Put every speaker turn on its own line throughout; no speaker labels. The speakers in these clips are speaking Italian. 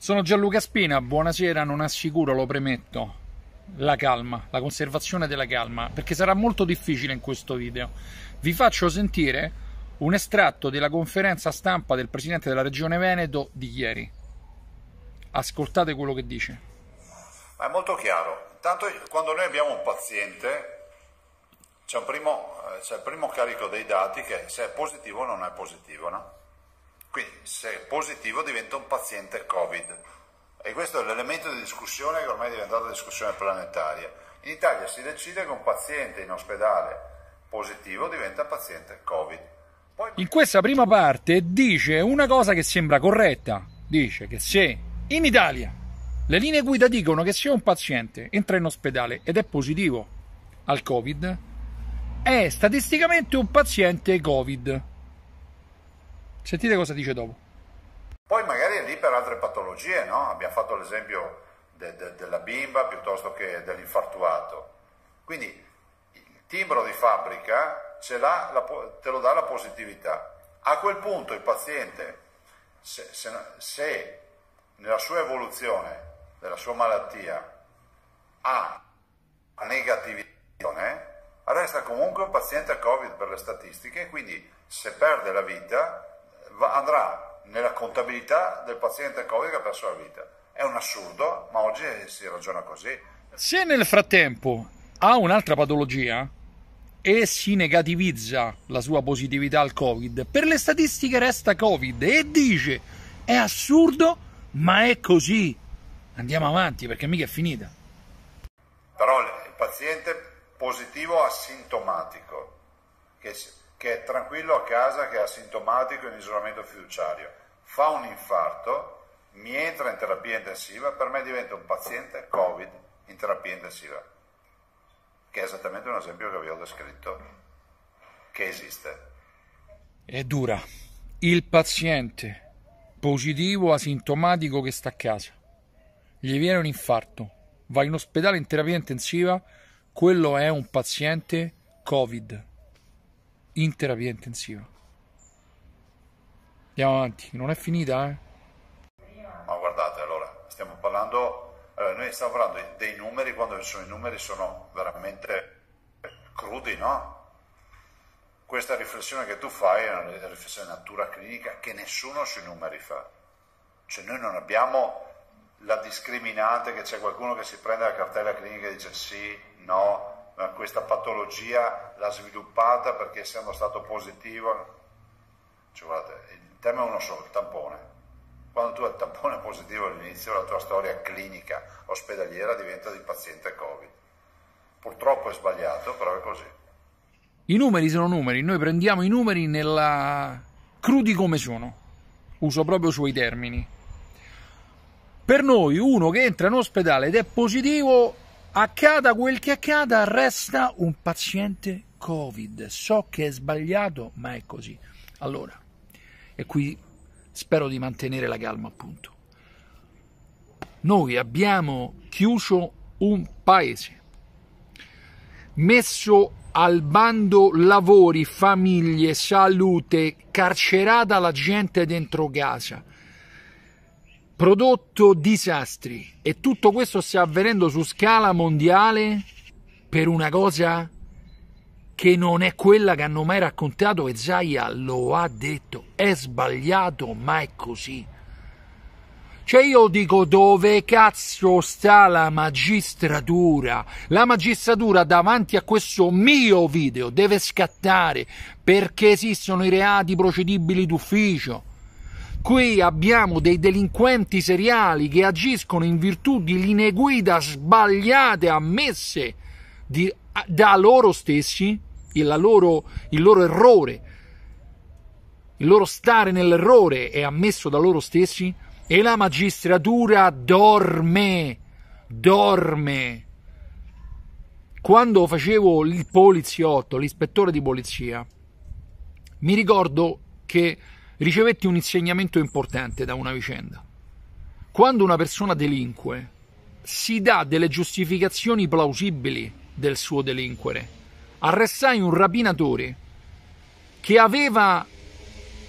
Sono Gianluca Spina, buonasera, non assicuro, lo premetto, la calma, la conservazione della calma, perché sarà molto difficile in questo video. Vi faccio sentire un estratto della conferenza stampa del Presidente della Regione Veneto di ieri. Ascoltate quello che dice.
Ma è molto chiaro. Intanto quando noi abbiamo un paziente c'è, un primo, eh, c'è il primo carico dei dati che se è positivo o non è positivo, no? Quindi se è positivo diventa un paziente Covid. E questo è l'elemento di discussione che ormai è diventata discussione planetaria. In Italia si decide che un paziente in ospedale positivo diventa paziente Covid.
Poi... In questa prima parte dice una cosa che sembra corretta. Dice che se in Italia le linee guida dicono che se un paziente entra in ospedale ed è positivo al Covid, è statisticamente un paziente Covid. Sentite cosa dice dopo.
Poi magari è lì per altre patologie, no? Abbiamo fatto l'esempio de, de, della bimba piuttosto che dell'infartuato. Quindi il timbro di fabbrica la, te lo dà la positività. A quel punto il paziente, se, se, se nella sua evoluzione della sua malattia ha negatività, resta comunque un paziente Covid per le statistiche, quindi se perde la vita andrà nella contabilità del paziente Covid che ha perso la vita. È un assurdo, ma oggi si ragiona così.
Se nel frattempo ha un'altra patologia e si negativizza la sua positività al Covid, per le statistiche resta Covid e dice è assurdo, ma è così. Andiamo avanti perché mica è finita.
Però il paziente positivo asintomatico, che che è tranquillo a casa, che è asintomatico in isolamento fiduciario, fa un infarto, mi entra in terapia intensiva, per me diventa un paziente Covid in terapia intensiva, che è esattamente un esempio che vi ho descritto, che esiste.
È dura. Il paziente positivo asintomatico che sta a casa, gli viene un infarto, va in ospedale in terapia intensiva, quello è un paziente Covid in terapia intensiva. Andiamo avanti, non è finita, eh?
Ma guardate, allora, stiamo parlando, allora, noi stiamo parlando dei numeri quando sono, i numeri sono veramente crudi, no? Questa riflessione che tu fai è una riflessione di natura clinica che nessuno sui numeri fa. Cioè noi non abbiamo la discriminante che c'è qualcuno che si prende la cartella clinica e dice sì, no, questa patologia l'ha sviluppata perché essendo stato positivo, cioè, guardate, il tema è uno solo, il tampone. Quando tu hai il tampone positivo all'inizio della tua storia clinica ospedaliera diventa di paziente Covid. Purtroppo è sbagliato, però è così.
I numeri sono numeri, noi prendiamo i numeri nella... crudi come sono. Uso proprio i suoi termini. Per noi uno che entra in ospedale ed è positivo accada quel che accada, resta un paziente Covid. So che è sbagliato, ma è così. Allora, e qui spero di mantenere la calma, appunto. Noi abbiamo chiuso un paese, messo al bando lavori, famiglie, salute, carcerata la gente dentro casa prodotto disastri e tutto questo sta avvenendo su scala mondiale per una cosa che non è quella che hanno mai raccontato e Zaya lo ha detto, è sbagliato ma è così. Cioè io dico dove cazzo sta la magistratura? La magistratura davanti a questo mio video deve scattare perché esistono i reati procedibili d'ufficio Qui abbiamo dei delinquenti seriali che agiscono in virtù di linee guida sbagliate ammesse di, da loro stessi, il loro, il loro errore, il loro stare nell'errore è ammesso da loro stessi e la magistratura dorme, dorme. Quando facevo il poliziotto, l'ispettore di polizia, mi ricordo che ricevetti un insegnamento importante da una vicenda. Quando una persona delinque, si dà delle giustificazioni plausibili del suo delinquere. Arrestai un rapinatore che aveva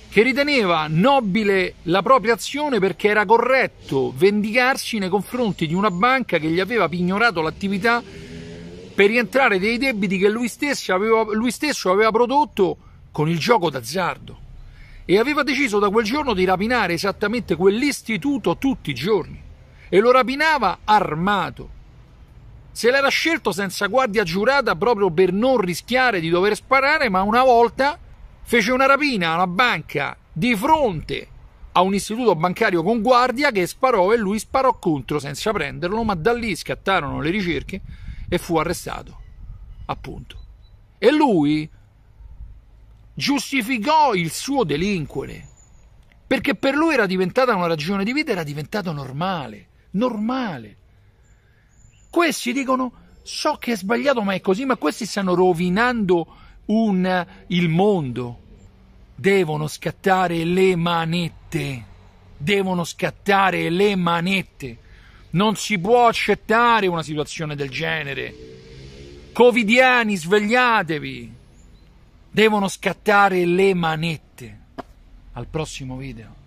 che riteneva nobile la propria azione perché era corretto vendicarsi nei confronti di una banca che gli aveva pignorato l'attività per rientrare dei debiti che lui stesso aveva, lui stesso aveva prodotto con il gioco d'azzardo e aveva deciso da quel giorno di rapinare esattamente quell'istituto tutti i giorni e lo rapinava armato. Se l'era scelto senza guardia giurata proprio per non rischiare di dover sparare, ma una volta fece una rapina a una banca di fronte a un istituto bancario con guardia che sparò e lui sparò contro senza prenderlo, ma da lì scattarono le ricerche e fu arrestato. Appunto. E lui giustificò il suo delinquere perché per lui era diventata una ragione di vita, era diventato normale, normale. Questi dicono so che è sbagliato ma è così, ma questi stanno rovinando un, il mondo. Devono scattare le manette. Devono scattare le manette. Non si può accettare una situazione del genere. Covidiani, svegliatevi. Devono scattare le manette. Al prossimo video.